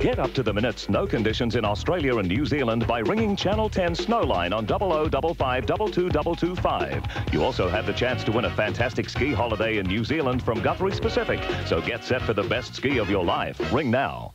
Get up to the minute snow conditions in Australia and New Zealand by ringing Channel 10 Snowline on 0055 22225. You also have the chance to win a fantastic ski holiday in New Zealand from Guthrie Pacific. So get set for the best ski of your life. Ring now.